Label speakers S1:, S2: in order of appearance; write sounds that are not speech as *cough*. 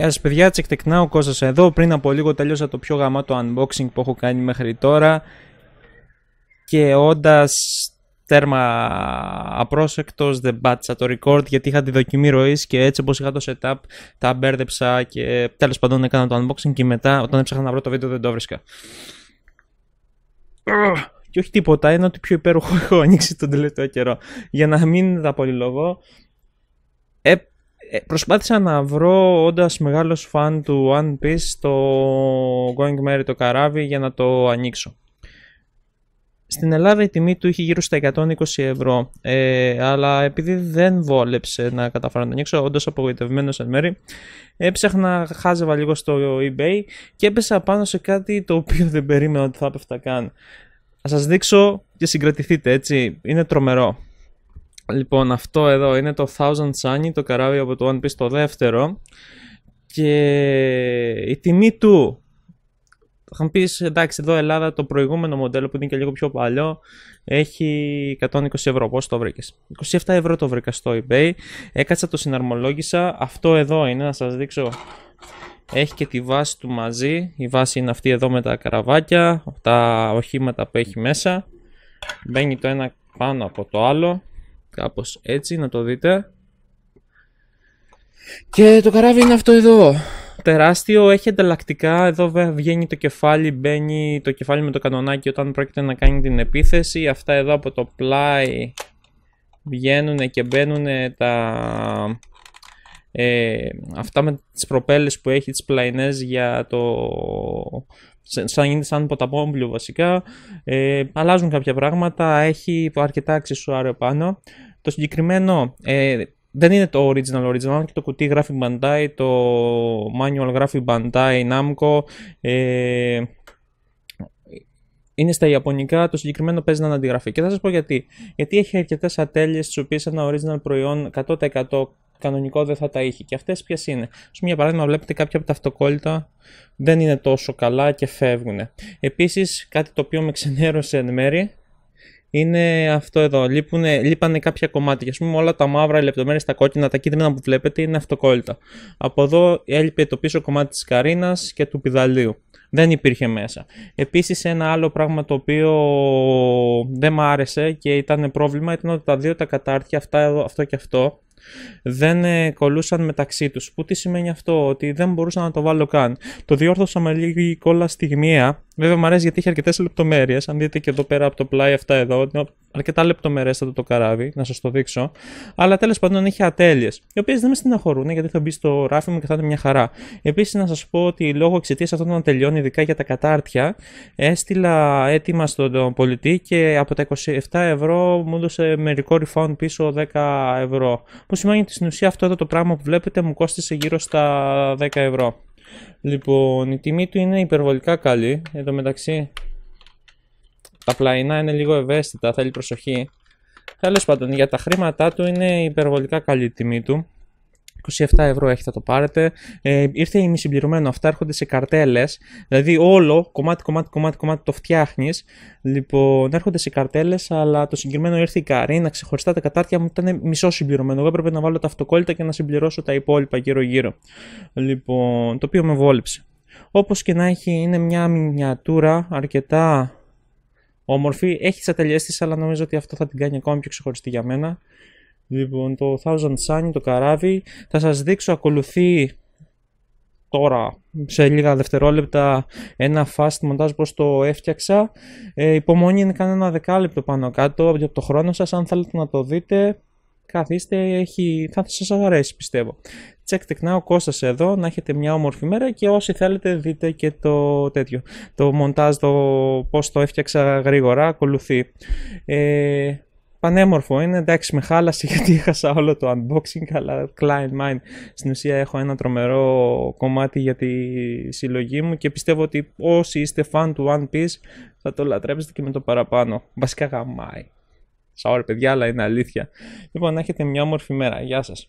S1: Γεια σας παιδιά, τσεκτεκνά ο Κώστας εδώ. Πριν από λίγο τέλειωσα το πιο γαμάτο unboxing που έχω κάνει μέχρι τώρα και όντας τέρμα απρόσεκτος δεν πάτησα το record γιατί είχα τη δοκιμή ροής και έτσι όπως είχα το setup τα μπέρδεψα και τέλος πάντων έκανα το unboxing και μετά όταν έψαχνα να βρω το βίντεο δεν το βρίσκα. Και όχι τίποτα, είναι ότι πιο υπέροχο *laughs* έχω ανοίξει τον τελευταίο καιρό. Για να μην τα πολυλογώ, ε, ε, προσπάθησα να βρω όντας μεγάλος φαν του One Piece το Going Merry το καράβι για να το ανοίξω. Στην Ελλάδα η τιμή του είχε γύρω στα 120 ευρώ, ε, αλλά επειδή δεν βόλεψε να καταφέρω να το ανοίξω, όντως απογοητευμένος εν μέρη, έψαχνα, χάζευα λίγο στο eBay και έπεσα πάνω σε κάτι το οποίο δεν περίμενα ότι θα έπεφτα καν. Θα σας δείξω και συγκρατηθείτε έτσι, είναι τρομερό. Λοιπόν, αυτό εδώ είναι το Thousand Sunny, το καράβι από το One Piece το δεύτερο. Και η τιμή του, θα μου πεις εντάξει εδώ Ελλάδα το προηγούμενο μοντέλο που είναι και λίγο πιο παλιό έχει 120 ευρώ, πώς το βρήκες; 27 ευρώ το βρήκα στο eBay, έκατσα το συναρμολόγησα, αυτό εδώ είναι να σας δείξω έχει και τη βάση του μαζί, η βάση είναι αυτή εδώ με τα καραβάκια, τα οχήματα που έχει μέσα. Μπαίνει το ένα πάνω από το άλλο Κάπως έτσι να το δείτε. Και το καράβι είναι αυτό εδώ. Τεράστιο, έχει ανταλλακτικά. Εδώ βγαίνει το κεφάλι, μπαίνει το κεφάλι με το κανονάκι όταν πρόκειται να κάνει την επίθεση. Αυτά εδώ από το πλάι βγαίνουν και μπαίνουν τα... Ε, αυτά με τις προπέλες που έχει τις πλαϊνές για το σαν, σαν ποταμόμπλιο βασικά. Ε, αλλάζουν κάποια πράγματα, έχει αρκετά αξισουάριο πάνω. Το συγκεκριμένο ε, δεν είναι το original original και το κουτί γράφει Bandai, το manual γράφει Bandai Namco. Ε, είναι στα Ιαπωνικά, το συγκεκριμένο παίζει να αντιγραφεί. Και θα σας πω γιατί. Γιατί έχει αρκετές ατέλειες, τις οποίες ένα original προϊόν 100% κανονικό δεν θα τα είχε. Και αυτές ποιες είναι; Σου μια παράδειγμα, βλέπετε κάποια από τα αυτοκόλλητα δεν είναι τόσο καλά και φεύγουν. Επίσης, κάτι το οποίο με ξενέρωσε εν μέρη είναι αυτό εδώ. Λείπουνε, λείπανε κάποια κομμάτια. Α πούμε, όλα τα μαύρα, οι λεπτομέρειες, τα κόκκινα, τα κίτρινα που βλέπετε είναι αυτοκόλλητα. Από εδώ έλειπε το πίσω κομμάτι της καρίνας και του πιδαλίου. Δεν υπήρχε μέσα. Επίσης, ένα άλλο πράγμα το οποίο δεν μ' άρεσε και ήταν πρόβλημα ήταν ότι τα δύο τα κατάρτια, αυτά εδώ, αυτό και αυτό, δεν ε, κολούσαν μεταξύ τους. Που τι σημαίνει αυτό, ότι δεν μπορούσα να το βάλω καν. Το διόρθωσα με λίγη κόλλα στιγμιαία. Βέβαια μου αρέσει γιατί έχει αρκετές λεπτομέρειες. Αν δείτε και εδώ πέρα από το πλάι αυτά εδώ, είναι αρκετά λεπτομερέστατο το καράβι, να σας το δείξω. Αλλά τέλος πάντων έχει ατέλειες, οι οποίες δεν με στεναχωρούν γιατί θα μπει στο ράφι μου και θα είναι μια χαρά. Επίσης να σας πω ότι λόγω εξαιτίας αυτών να τελειώνει, ειδικά για τα κατάρτια, έστειλα έτοιμα στον πολιτή και από τα 27 ευρώ μου έδωσε μερικό refund πίσω 10 ευρώ. Που σημαίνει ότι στην ουσία αυτό εδώ το πράγμα που βλέπετε μου κόστησε γύρω στα 10 ευρώ. Λοιπόν, η τιμή του είναι υπερβολικά καλή. Εδώ μεταξύ τα πλαϊνά είναι λίγο ευαίσθητα, θέλει προσοχή. Τέλος πάντων, για τα χρήματά του είναι υπερβολικά καλή η τιμή του. 27 ευρώ έχει, θα το πάρετε. Ε, ήρθε ημισυμπληρωμένο. Αυτά έρχονται σε καρτέλες. Δηλαδή, όλο κομμάτι, κομμάτι, κομμάτι, κομμάτι το φτιάχνεις. Λοιπόν, έρχονται σε καρτέλες, αλλά το συγκεκριμένο ήρθε η καρίνα. Ξεχωριστά τα κατάρτια μου ήταν μισό συμπληρωμένο. Εγώ έπρεπε να βάλω τα αυτοκόλλητα και να συμπληρώσω τα υπόλοιπα γύρω-γύρω. Λοιπόν, το οποίο με βόλεψε. Όπως και να έχει, είναι μια μινιατούρα αρκετά όμορφη. Έχεις τι ατελειέ της, αλλά νομίζω ότι αυτό θα την κάνει ακόμη πιο ξεχωριστή για μένα. Λοιπόν, το Thousand Sunny, το καράβι. Θα σας δείξω, ακολουθεί τώρα σε λίγα δευτερόλεπτα ένα fast μοντάζ πως το έφτιαξα. Ε, υπομονή είναι κανένα δεκάλεπτο πάνω κάτω από το χρόνο σας. Αν θέλετε να το δείτε, καθίστε, έχει... θα σας αρέσει πιστεύω. Check τεκνά ο Κώστας εδώ, να έχετε μια όμορφη μέρα και όσοι θέλετε δείτε και το τέτοιο. Το μοντάζ, το πώς το έφτιαξα γρήγορα, ακολουθεί. Ε, πανέμορφο είναι, εντάξει με χάλασε γιατί έχασα όλο το unboxing αλλά client mine στην ουσία έχω ένα τρομερό κομμάτι για τη συλλογή μου και πιστεύω ότι όσοι είστε fan του One Piece θα το λατρέψετε και με το παραπάνω βασικά γαμάει Σαόρε παιδιά αλλά είναι αλήθεια. Λοιπόν να έχετε μια όμορφη μέρα, γεια σας